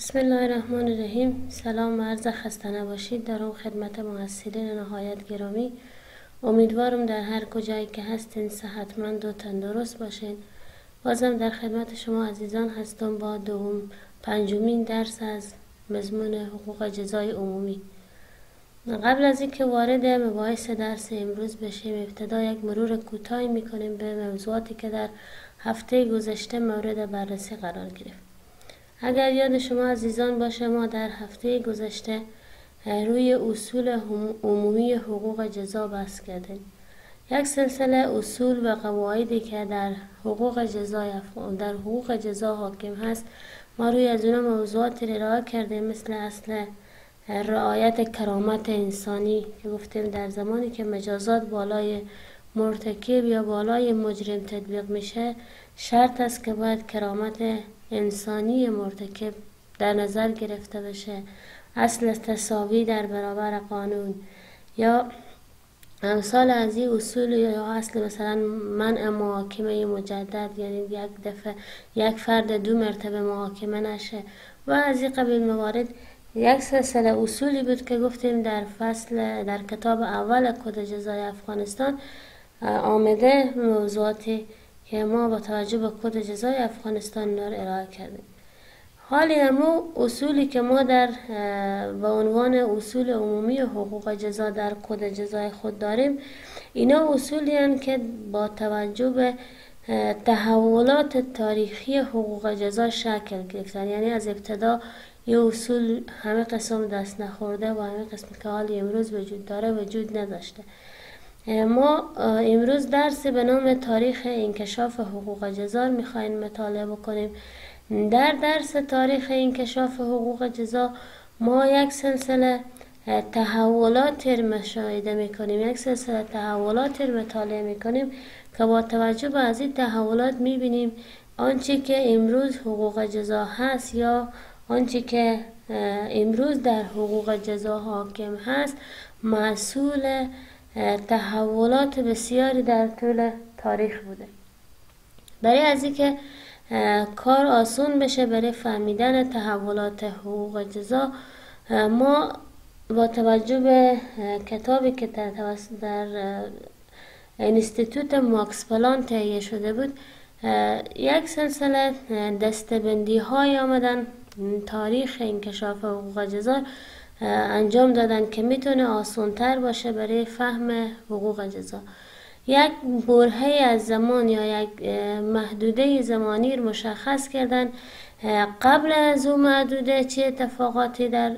بسم الله الرحمن الرحیم سلام و عرض خسته نباشید اون خدمت محصلین نهایت گرامی امیدوارم در هر کجایی که هستین صحتمند و تندرست باشین بازم در خدمت شما عزیزان هستم با دوم پنجمین درس از مضمون حقوق جزای عمومی قبل از اینکه وارد مباحث درس امروز بشیم ابتدا یک مرور کوتاهی می‌کنیم به موضوعاتی که در هفته گذشته مورد بررسی قرار گرفت اگر یاد شما عزیزان باشه ما در هفته گذشته روی اصول عمومی حقوق جزا بحث کردیم. یک سلسله اصول و قواعدی که در حقوق جزا در حقوق جزا حاکم هست ما روی از اونها موضوعات را کردیم مثل اصل رعایت کرامت انسانی که گفتیم در زمانی که مجازات بالای مرتکب یا بالای مجرم تطبیق میشه شرط است که باید کرامت انسانی مرتکب در نظر گرفته بشه. اصل تساوی در برابر قانون. یا امثال از این اصول یا اصل مثلا منع محاکمه مجدد یعنی یک دفعه یک فرد دو مرتبه محاکمه نشه. و از این قبیل موارد یک سلسله اصولی بود که گفتیم در فصل در کتاب اول کد جزای افغانستان آمده موضوعاتی که ما با توجه به کد جزای افغانستان نار ارائه کردیم. حالی همو اصولی که ما در به عنوان اصول عمومی حقوق جزا در کد جزای خود داریم اینا اصولی هن که با توجه به تحولات تاریخی حقوق جزا شکل گرفتن. یعنی از ابتدا یه اصول همه قسم دست نخورده و همه قسم که حالی امروز وجود داره وجود نداشته. ما امروز درس به نام تاریخ انکشاف حقوق جزا می‌خوایم مطالعه بکنیم. در درس تاریخ انکشاف حقوق جزا ما یک سلسله تحولات مشاهده می‌کنیم. یک سلسله تحولات مطالعه می‌کنیم که با توجه به از این تحولات می‌بینیم آنچه که امروز حقوق جزا هست یا آنچه که امروز در حقوق جزا حاکم هست. مسئول تحولات بسیاری در طول تاریخ بوده. برای از اینکه کار آسون بشه برای فهمیدن تحولات حقوق جزا ما با توجه به کتابی که در انستیتوت ماکس پلان تهیه شده بود یک سلسله دستبندی های آمدن تاریخ انکشاف حقوق جزا انجام دادن که می‌تونه آسانتر باشه برای فهم حقوق جزا. یک برهه از زمان یا یک محدوده زمانی رو مشخص کردن. قبل از اون محدوده چه اتفاقاتی در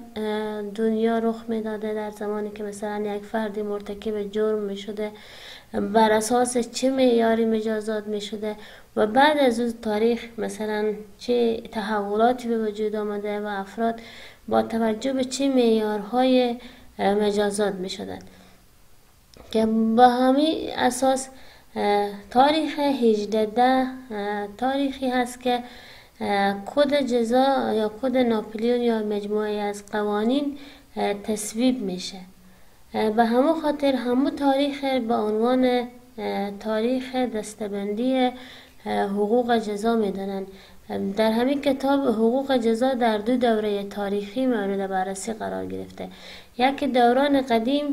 دنیا رخ می‌داده؟ در زمانی که مثلا یک فردی مرتکب جرم می شده بر اساس چه معیاری مجازات می شده و بعد از اون تاریخ مثلا چه تحولاتی به وجود آمده و افراد با توجه به چه معیارهای مجازات می شدن که با همین اساس تاریخ 18 تاریخی هست که کد جزا یا کد ناپلیون یا مجموعه از قوانین تصویب میشه. به همون خاطر همو تاریخ به عنوان تاریخ دستبندی حقوق جزا می‌دانند. در همین کتاب حقوق جزا در دو دوره تاریخی مورد بررسی قرار گرفته. یک دوران قدیم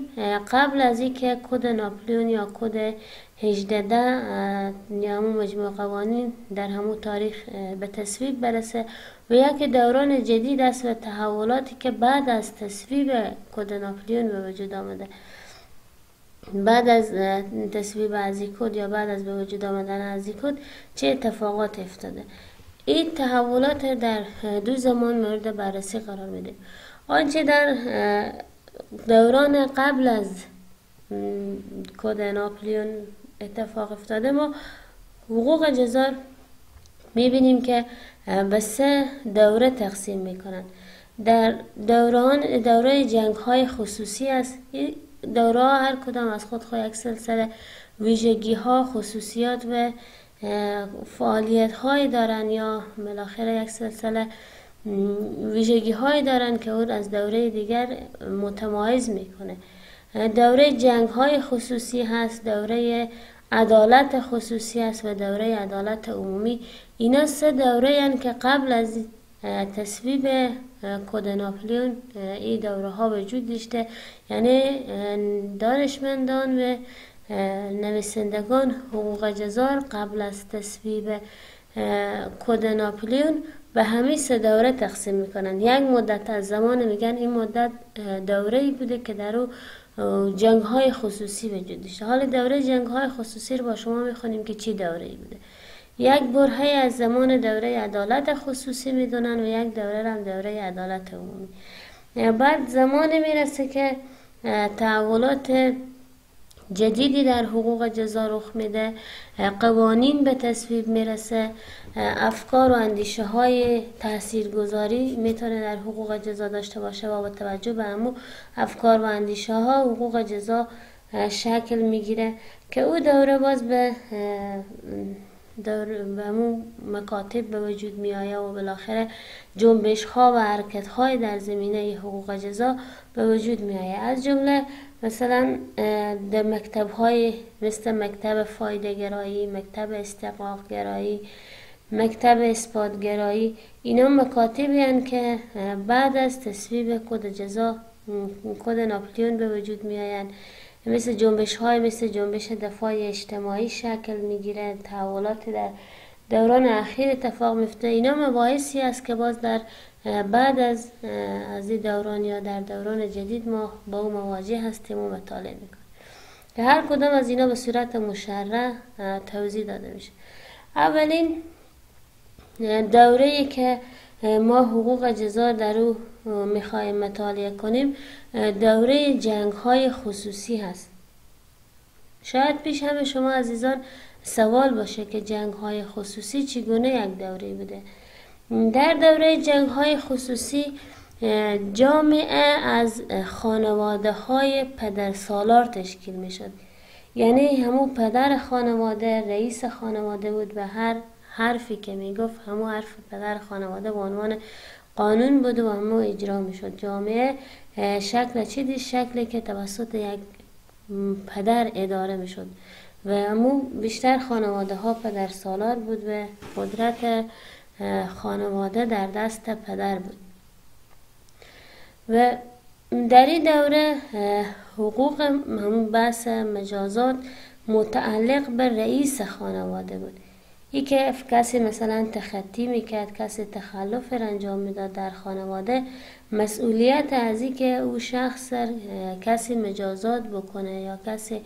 قبل از اینکه کد ناپلیون یا کد 18 یا همون مجموع قوانین در همون تاریخ به تصویب برسه و یک دوران جدید است و تحولاتی که بعد از تصویب کد ناپلیون به وجود آمده. بعد از تصویب از کد یا بعد از به وجود آمدن از کد چه اتفاقات افتاده؟ این تحولات در دو زمان مورد بررسی قرار میده. آنچه در دوران قبل از کد ناپلیون اتفاق افتاده. ما حقوق جزار می‌بینیم که به سه دوره تقسیم می‌کنن. در دوران دوره جنگ های خصوصی است. دوره هر کدام از خود خود یک سلسله ویژگی ها خصوصیات و فعالیت های دارن یا ملاخره یک سلسله ویژگی های دارن که او از دوره دیگر متمایز می‌کنه. دوره جنگ های خصوصی هست دوره عدالت خصوصی است و دوره عدالت عمومی. اینا سه دوره هن که قبل از تصویب کد ناپلیون این دوره ها وجود داشته. یعنی دانشمندان و نویسندگان حقوق جزار قبل از تصویب کد ناپلیون به همه سه دوره تقسیم می‌کنن. یک مدت از زمان میگن این مدت دوره بوده که در او جنگ های خصوصی وجود داشته. حال دوره جنگ های خصوصی رو با شما می‌خونیم که چی دوره بوده. یک برهه از زمان دوره عدالت خصوصی می‌دونن و یک دوره هم دوره عدالت عمومی. بعد زمان می‌رسه که تحولات جدیدی در حقوق جزا رخ میده. قوانین به تصویب می‌رسه. افکار و اندیشه های تاثیرگذاری می‌تونه در حقوق جزا داشته باشه و با توجه به همو افکار و اندیشه ها حقوق جزا شکل می‌گیره که او دوره باز به دور به مکاتب به وجود می آید و بالاخره جنبش ها و حرکت های در زمینه حقوق جزا به وجود می آید از جمله مثلا در مکتب های مثل مکتب فایده گرایی مکتب استقاق گرایی مکتب اثبات گرایی اینا مکاتبی هن که بعد از تصویب کد جزا کد ناپلیون به وجود می آیند مثل جنبش های مثل جنبش دفاع اجتماعی شکل می‌گیره تحولات در دوران اخیر اتفاق میفته اینا مباحثی است که باز در بعد از از این دوران یا در دوران جدید ما با او مواجه هستیم و مطالعه می‌کنیم. که هر کدام از اینا به صورت مشرع توضیح داده میشه. اولین دوره که ما حقوق جزا در او می‌خوایم مطالعه کنیم دوره جنگ های خصوصی هست. شاید پیش همه شما عزیزان سوال باشه که جنگ های خصوصی چگونه یک دوره بوده. در دوره جنگ های خصوصی جامعه از خانواده های پدر سالار تشکیل می شد یعنی همو پدر خانواده رئیس خانواده بود و هر حرفی که می گفت همو حرف پدر خانواده به عنوان قانون بود و همو اجرا می شد جامعه شکل چی دید شکلی که توسط یک پدر اداره می شد و همو بیشتر خانواده ها پدر سالار بود و قدرت خانواده در دست پدر بود. و در این دوره حقوق همون بحث مجازات متعلق به رئیس خانواده بود. ای که کسی مثلا تخطی می‌کرد کسی تخلف انجام می‌داد در خانواده مسئولیت از که او شخص کسی مجازات بکنه یا کسی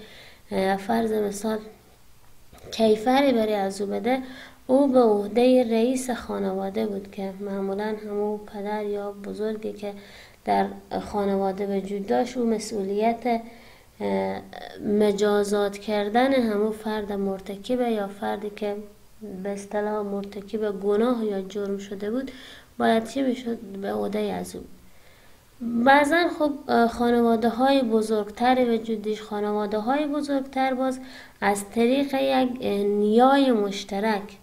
فرض مثال کیفری برای از او بده او به عهده رئیس خانواده بود که معمولا همو پدر یا بزرگی که در خانواده وجود داشت او مسئولیت مجازات کردن همو فرد مرتکبه یا فردی که به اصطلاح مرتکب گناه یا جرم شده بود باید چی بشد به عهده از او. بعضا خب خانواده های بزرگتر وجودش خانواده های بزرگتر باز از طریق یک نیای مشترک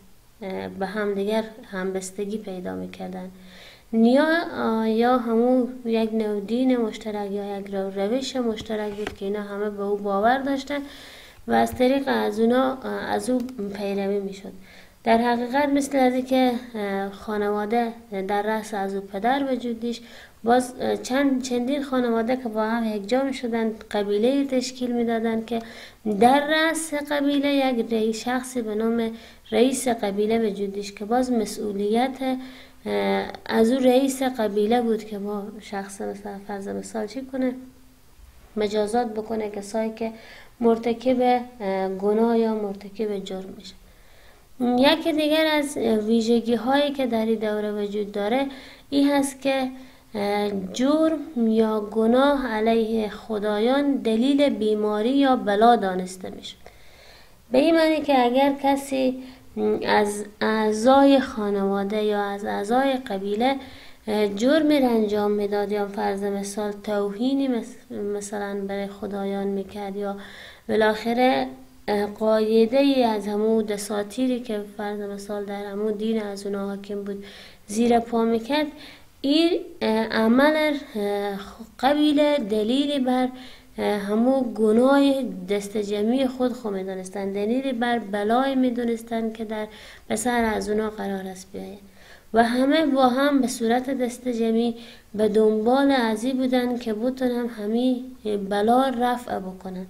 به همدیگر همبستگی پیدا می‌کردن. نیا یا همون یک نوع دین مشترک یا یک روش مشترک بود که اینا همه به او باور داشتن و از طریق از اونا از او پیروی می‌شد. در حقیقت مثل از که خانواده در رأس از او پدر وجودیش باز چند چندین خانواده که با هم یکجا می شدن قبیله تشکیل می‌دادند که در رأس قبیله یک رئیس شخصی به نام رئیس قبیله وجودیش که باز مسئولیت از او رئیس قبیله بود که با شخص مثلا فرض مثال چی کنه؟ مجازات بکنه کسایی که مرتکب گناه یا مرتکب جرم میشه. یکی دیگر از ویژگی هایی که در این دوره وجود داره این هست که جرم یا گناه علیه خدایان دلیل بیماری یا بلا دانسته میشه به این معنی که اگر کسی از اعضای خانواده یا از اعضای قبیله جرمی را انجام می‌داد یا فرض مثال توهینی مثلا برای خدایان می‌کرد یا بالاخره قایده ای از همون دساتیری که فرض مثال در همون دین از اون حاکم بود زیر پا می‌کرد این عمل قبیل دلیلی بر همو گناه دست جمعی خود خو می‌دونستن دلیلی بر بلای می‌دونستن که در بسر از اونا قرار است بیاید و همه با هم به صورت دست جمعی به دنبال ازی بودن که بتونن همی بلا رفع بکنن.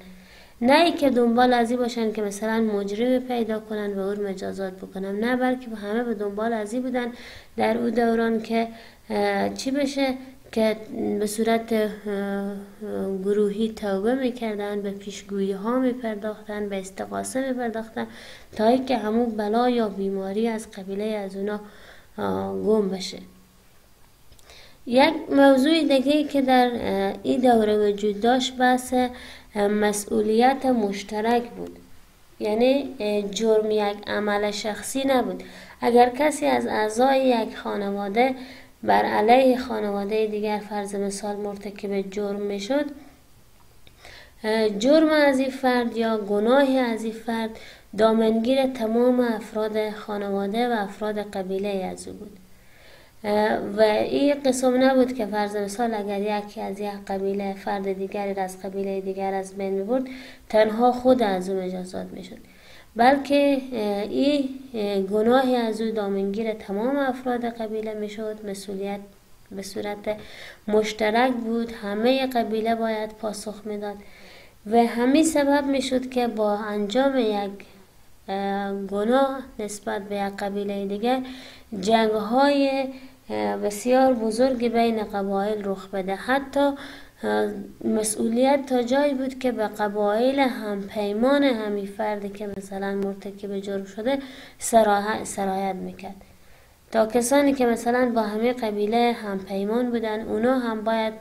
نه ای که دنبال ازی باشن که مثلا مجرم پیدا کنن و او مجازات بکنن نه بلکه همه به دنبال ازی بودن در او دوران که چی بشه؟ که به صورت گروهی توبه می‌کردن به پیشگویی ها میپرداختن به استقاسه میپرداختن تا اینکه همون بلا یا بیماری از قبیله از اونا گم بشه. یک موضوع دیگه که در این دوره وجود داشت بحث مسئولیت مشترک بود. یعنی جرم یک عمل شخصی نبود. اگر کسی از اعضای یک خانواده بر علیه خانواده دیگر فرض مثال مرتکب جرم می‌شد جرم از این فرد یا گناهی از این فرد دامنگیر تمام افراد خانواده و افراد قبیله از او بود. و این قسم نبود که فرض مثال اگر یکی از یک قبیله فرد دیگری از قبیله دیگر از بین می‌برد تنها خود از او مجازات می‌شد. بلکه این گناهی از او دامنگیر تمام افراد قبیله می‌شد. مسئولیت به صورت مشترک بود. همه قبیله باید پاسخ می‌داد. و همین سبب می‌شد که با انجام یک گناه نسبت به یک قبیله دیگر جنگ های بسیار بزرگ بین قبایل رخ بده. حتی مسئولیت تا جایی بود که به قبایل هم پیمان همی فردی که مثلا مرتکب جرم شده سرایت می‌کرد. تا کسانی که مثلا با همه قبیله هم پیمان بودن اونا هم باید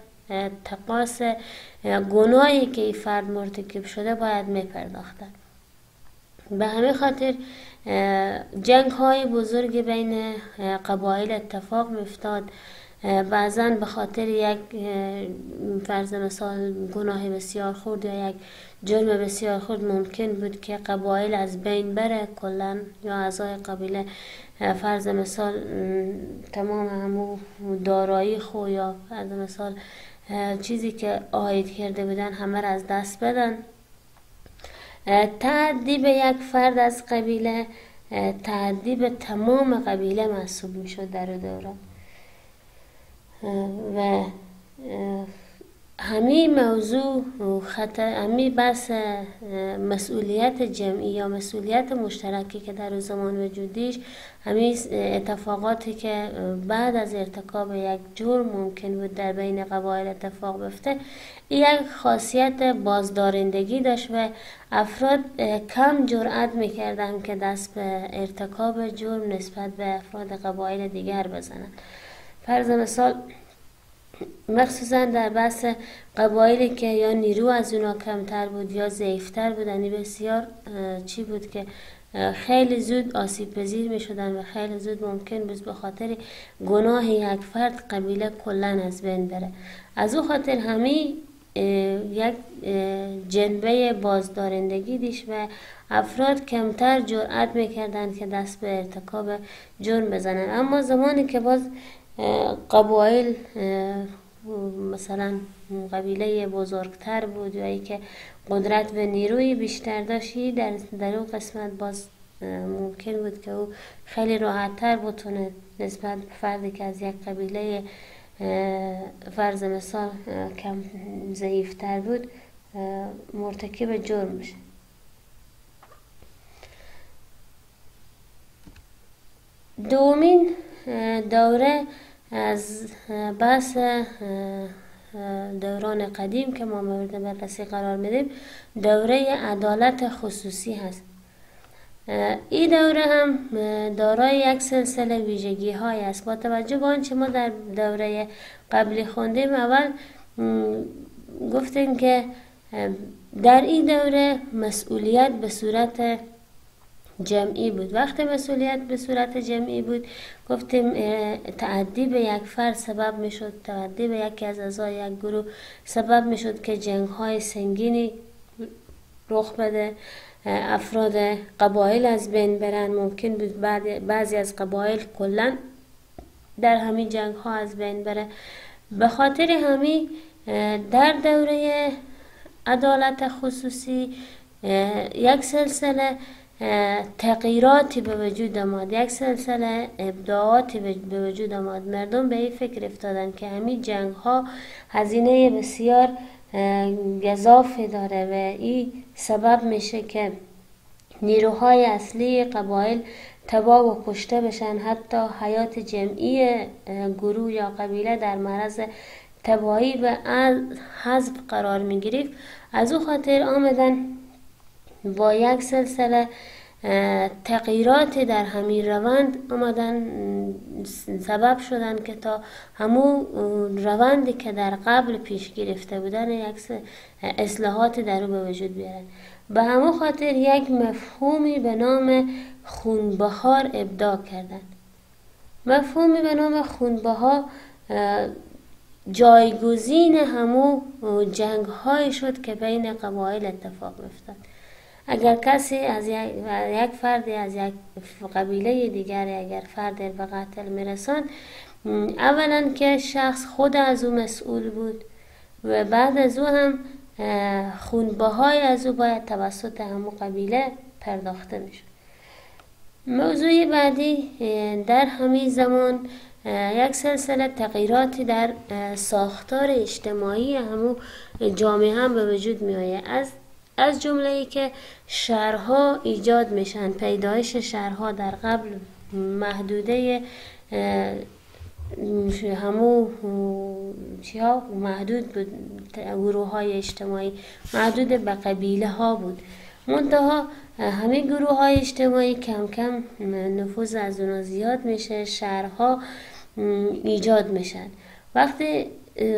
تقاس گناهی که این فرد مرتکب شده باید میپرداختن. به همه خاطر جنگ های بزرگ بین قبایل اتفاق میفتاد بعضا به خاطر یک فرض مثال گناه بسیار خورد یا یک جرم بسیار خورد ممکن بود که قبایل از بین بره. کلا یا اعضای قبیله فرض مثال تمام همو دارایی خو یا فرض مثال چیزی که آید کرده بودن همه را از دست بدن. تعدی به یک فرد از قبیله تعدی به تمام قبیله محسوب می شد در دوران. و همه موضوع خطر همه بس مسئولیت جمعی یا مسئولیت مشترکی که در زمان وجودیش همه اتفاقاتی که بعد از ارتکاب یک جرم ممکن بود در بین قبایل اتفاق بفته یک خاصیت بازدارندگی داشت و افراد کم جرأت می‌کردن که دست به ارتکاب جرم نسبت به افراد قبایل دیگر بزنند. فرض مثال مخصوصا در بحث قبایلی که یا نیرو از اونا کمتر بود یا ضعیفتر بودن بسیار چی بود که خیلی زود آسیب پذیر می شدن و خیلی زود ممکن بود به خاطر گناه یک فرد قبیله کلا از بین بره. از او خاطر همه یک جنبه بازدارندگی دیش و افراد کمتر جرأت می‌کردند که دست به ارتکاب جرم بزنن اما زمانی که باز قبایل مثلا قبیله بزرگتر بود یا که قدرت و نیروی بیشتر داشتی در, در اون قسمت باز ممکن بود که او خیلی راحتتر بتونه نسبت به فردی که از یک قبیله فرض مثال کم ضعیفتر بود مرتکب جرم بشه. دومین دوره از بحث دوران قدیم که ما مورد بررسی قرار میدیم دوره عدالت خصوصی هست. این دوره هم دارای یک سلسله ویژگی های است. با توجه به آنچه ما در دوره قبلی خوندیم اول گفتیم که در این دوره مسئولیت به صورت جمعی بود. وقتی مسئولیت به صورت جمعی بود. گفتیم تعدی به یک فرد سبب می‌شد. تعدی به یکی از اعضای یک گروه سبب می‌شد که جنگ های سنگینی رخ بده. افراد قبایل از بین برن. ممکن بود بعضی از قبایل کلا در همین جنگ ها از بین بره. به خاطر همین در دوره عدالت خصوصی یک سلسله تغییراتی به وجود آمد یک سلسله ابداعاتی به وجود آمد مردم به این فکر افتادن که همین جنگ ها هزینه بسیار گذافی داره و این سبب میشه که نیروهای اصلی قبایل تباه و کشته بشن. حتی حیات جمعی گروه یا قبیله در معرض تباهی و حذف قرار می گرفت از او خاطر آمدن با یک سلسله تغییرات در همین روند آمدن سبب شدن که تا همو روندی که در قبل پیش گرفته بودن یک اصلاحات در او به وجود بیارن. به همو خاطر یک مفهومی به نام خونبهار ابداع کردن. مفهومی به نام خونبهار جایگزین همو جنگ های شد که بین قبایل اتفاق افتاد. اگر کسی از یک فردی از یک قبیله دیگر اگر فرد به قتل میرسان اولا که شخص خود از او مسئول بود و بعد از او هم خونبه از او باید توسط همو قبیله پرداخته می‌شد. موضوع بعدی در همین زمان یک سلسله تغییراتی در ساختار اجتماعی همو جامعه هم به وجود می آید از از جمله ای که شهرها ایجاد میشن پیدایش شهرها در قبل محدوده همو چی محدود بود گروه های اجتماعی. محدود به قبیله ها بود. منتها همه گروه های اجتماعی کم کم نفوذ از اونا زیاد میشه شهرها ایجاد میشن. وقتی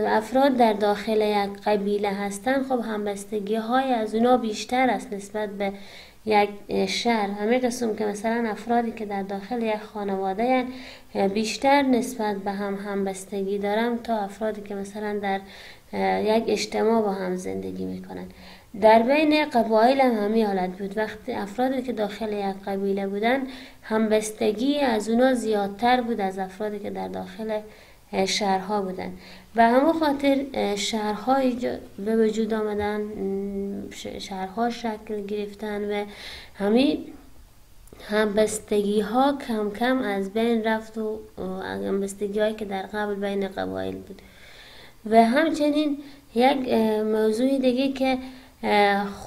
افراد در داخل یک قبیله هستن خب همبستگی های از اونا بیشتر است نسبت به یک شهر. همه قسم که مثلا افرادی که در داخل یک خانواده بیشتر نسبت به هم همبستگی دارم تا افرادی که مثلا در یک اجتماع با هم زندگی می‌کنن در بین قبایل هم همین حالت بود. وقتی افرادی که داخل یک قبیله بودن همبستگی از اونا زیادتر بود از افرادی که در داخل شهرها بودن. و همون خاطر شهرها به وجود آمدن شهرها شکل گرفتن و همین همبستگی ها کم کم از بین رفت و همبستگی هایی که در قبل بین قبایل بود. و همچنین یک موضوع دیگه که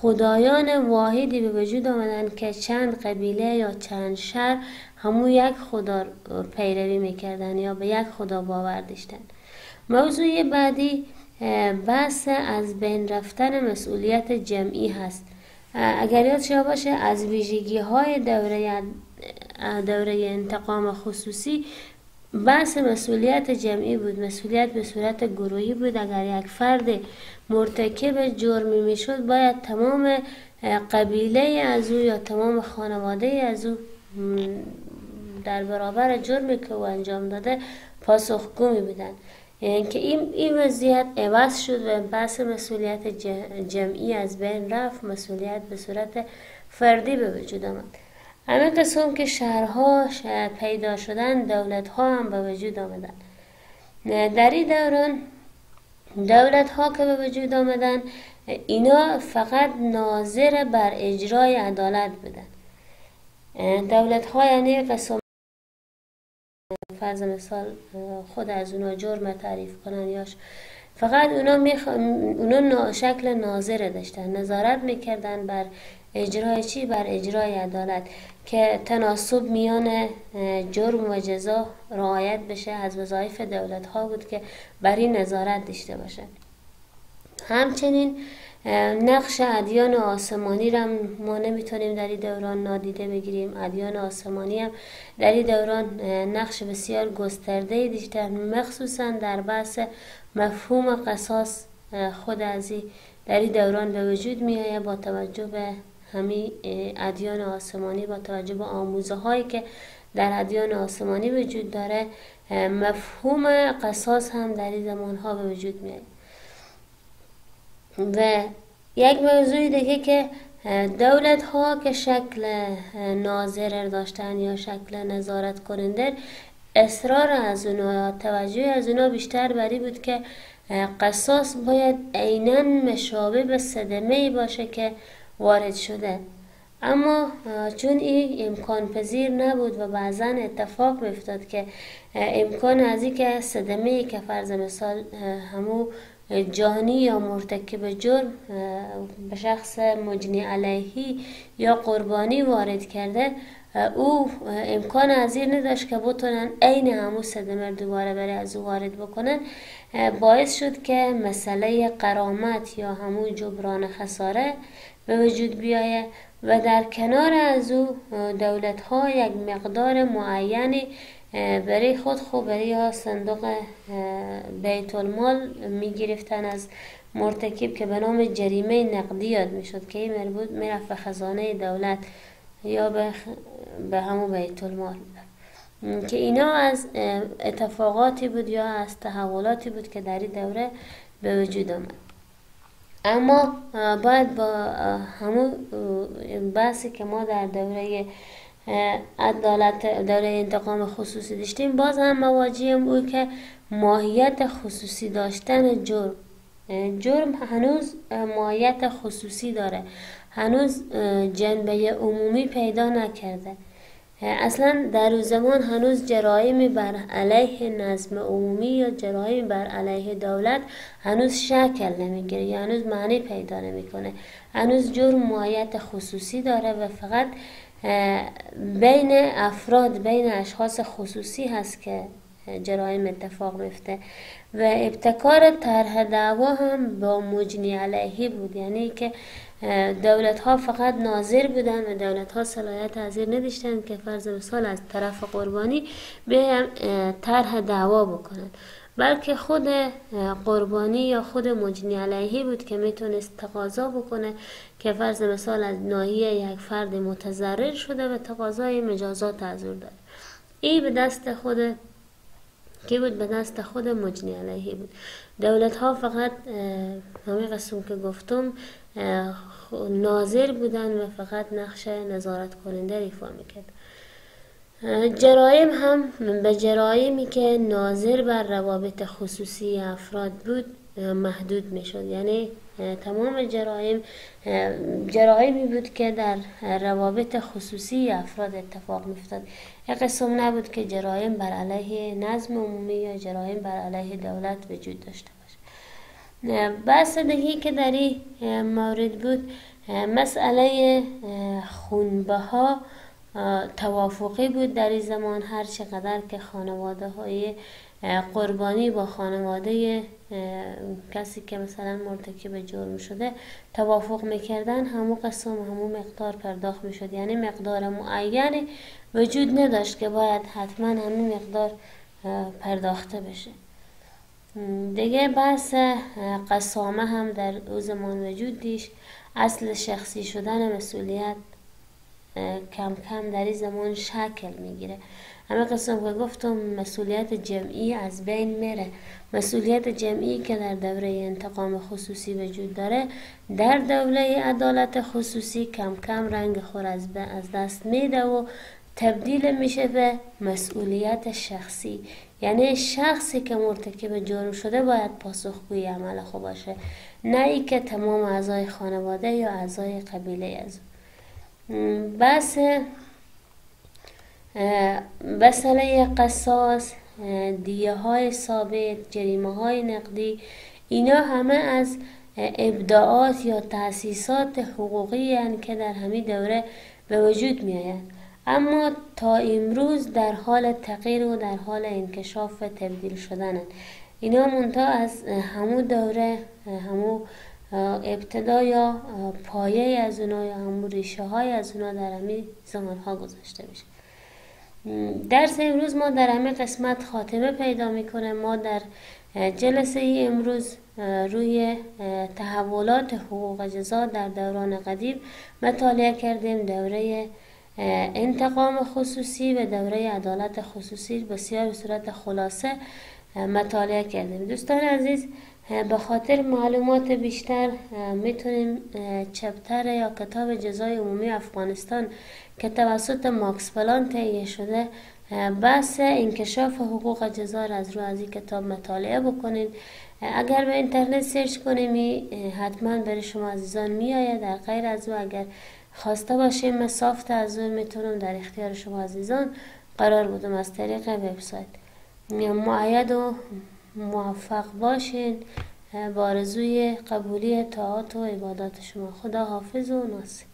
خدایان واحدی به وجود آمدن که چند قبیله یا چند شهر همون یک خدا پیروی می‌کردن یا به یک خدا باور داشتن موضوع بعدی بحث از بین رفتن مسئولیت جمعی هست. اگر یاد شما باشه از ویژگی های دوره, دوره انتقام خصوصی بحث مسئولیت جمعی بود. مسئولیت به صورت گروهی بود. اگر یک فرد مرتکب جرمی می‌شد باید تمام قبیله از او یا تمام خانواده از او در برابر جرمی که او انجام داده پاسخگو می بودن یعنی که این, این وضعیت عوض شد و بحث مسئولیت جمعی از بین رفت. مسئولیت به صورت فردی به وجود آمد. همه قسم که شهرها پیدا شدن دولت ها هم به وجود آمدن. در این دوران دولت ها که به وجود آمدن اینا فقط ناظر بر اجرای عدالت بودن. دولت ها یعنی قسم فرض مثال خود از اونا جرم تعریف کنن یاش فقط اونا, میخ... اونا شکل ناظره داشتن نظارت می‌کردن بر اجرای چی؟ بر اجرای عدالت که تناسب میان جرم و جزا رعایت بشه از وظایف دولت ها بود که بر این نظارت داشته باشه همچنین نقش ادیان آسمانی را ما نمی‌تونیم در این دوران نادیده بگیریم. ادیان آسمانی هم در این دوران نقش بسیار گسترده داشتن مخصوصا در بحث مفهوم قصاص خود ازی در این دوران به وجود می با توجه به همین ادیان آسمانی با توجه به آموزه هایی که در ادیان آسمانی وجود داره مفهوم قصاص هم در این زمان ها به وجود میاد و یک موضوع دیگه که دولت ها که شکل ناظر داشتن یا شکل نظارت کننده اصرار از اونا توجه از اونا بیشتر بری بود که قصاص باید عینا مشابه به صدمه باشه که وارد شده. اما چون این امکان پذیر نبود و بعضا اتفاق میفتاد که امکان از که صدمه که فرض مثال همو جانی یا مرتکب جرم به شخص مجنی علیهی یا قربانی وارد کرده او امکان ازیر نداشت که بتونن عین همو صدمه دوباره برای از او وارد بکنن. باعث شد که مسئله قرامت یا همو جبران خساره به وجود بیایه و در کنار از او دولت ها یک مقدار معینی برای خود خوب برای صندوق بیت المال می گرفتن از مرتکب که به نام جریمه نقدی یاد می شد که این مربوط می‌رفت به خزانه دولت یا به, به همون بیت المال که اینا از اتفاقاتی بود یا از تحولاتی بود که در این دوره به وجود آمد. اما باید با همون بحثی که ما در دوره عدالت دوره انتقام خصوصی داشتیم. باز هم مواجهیم او که ماهیت خصوصی داشتن جرم. جرم هنوز ماهیت خصوصی داره. هنوز جنبه عمومی پیدا نکرده. اصلا در زمان هنوز جرایمی بر علیه نظم عمومی یا جرایم بر علیه دولت هنوز شکل نمی‌گیره. یا هنوز معنی پیدا نمی‌کنه. هنوز جرم ماهیت خصوصی داره و فقط بین افراد بین اشخاص خصوصی هست که جرایم اتفاق میفته و ابتکار طرح دعوا هم با مجنی علیهی بود. یعنی که دولت ها فقط ناظر بودن و دولت ها صلاحیت حاضر نداشتن که فرض مثال از طرف قربانی به طرح دعوا بکنن. بلکه خود قربانی یا خود مجنی علیهی بود که می‌تونست تقاضا بکنه که فرض مثال از ناحیه یک فرد متضرر شده و تقاضای مجازات از داره. ای به دست خود کی بود؟ به دست خود مجنی علیهی بود. دولت ها فقط همه قسم که گفتم ناظر بودن و فقط نقش نظارت کننده ایفا می‌کرد. جرایم هم به جرایمی که ناظر بر روابط خصوصی افراد بود محدود می‌شد. یعنی تمام جرایم جرایمی بود که در روابط خصوصی افراد اتفاق میفتاد یک قسم نبود که جرایم بر علیه نظم عمومی یا جرایم بر علیه دولت وجود داشته باشه. بحث دیگه که در این مورد بود مسئله خونبه ها توافقی بود در این زمان هر چقدر که خانواده های قربانی با خانواده کسی که مثلا مرتکب جرم شده توافق می‌کردن همو قسم همو مقدار پرداخت می‌شد. یعنی مقدار معینی وجود نداشت که باید حتما همین مقدار پرداخته بشه. دیگه بحث قسامه هم در او زمان وجود دیش اصل شخصی شدن مسئولیت کم کم در این زمان شکل می‌گیره. همه قسم که گفتم مسئولیت جمعی از بین میره. مسئولیت جمعی که در دوره انتقام خصوصی وجود داره در دوره عدالت خصوصی کم کم رنگ خور از دست میده و تبدیل میشه به مسئولیت شخصی. یعنی شخصی که مرتکب جرم شده باید پاسخگوی عمل خود باشه. نه ای که تمام اعضای خانواده یا اعضای قبیله از بس مسئله قصاص دیه های ثابت جریمه های نقدی اینا همه از ابداعات یا تأسیسات حقوقی هن که در همین دوره به وجود می آید. اما تا امروز در حال تغییر و در حال انکشاف و تبدیل شدن اینا منتها از همو دوره همو ابتدا یا پایه از اونا یا همون ریشه های از اونا در همین زمان ها گذاشته میشه. درس امروز ما در همه قسمت خاتمه پیدا می‌کنه. ما در جلسه ای امروز روی تحولات حقوق جزا در دوران قدیم مطالعه کردیم. دوره انتقام خصوصی و دوره عدالت خصوصی بسیار صورت خلاصه مطالعه کردیم. دوستان عزیز به خاطر معلومات بیشتر می‌تونیم چپتر یا کتاب جزای عمومی افغانستان که توسط ماکس پلان تهیه شده بحث انکشاف حقوق جزا از رو از این کتاب مطالعه بکنید. اگر به اینترنت سرچ کنیم حتما برای شما عزیزان می آید در غیر از او اگر خواسته باشیم من سافت از می‌تونم در اختیار شما عزیزان قرار بودم از طریق وبسایت. معید و موفق باشین با قبولی طاعات و عبادات شما. خدا حافظ و ناصر.